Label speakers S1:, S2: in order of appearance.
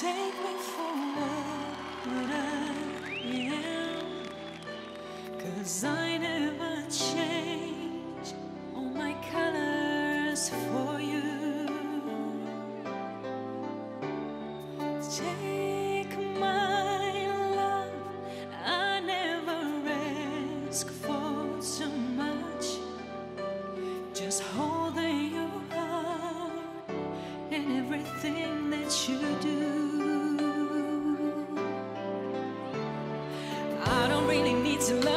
S1: Take me for what I am. Cause I never change. All my colors for you. Take my love. I never ask for so much. Just holding your heart And everything that you do. To look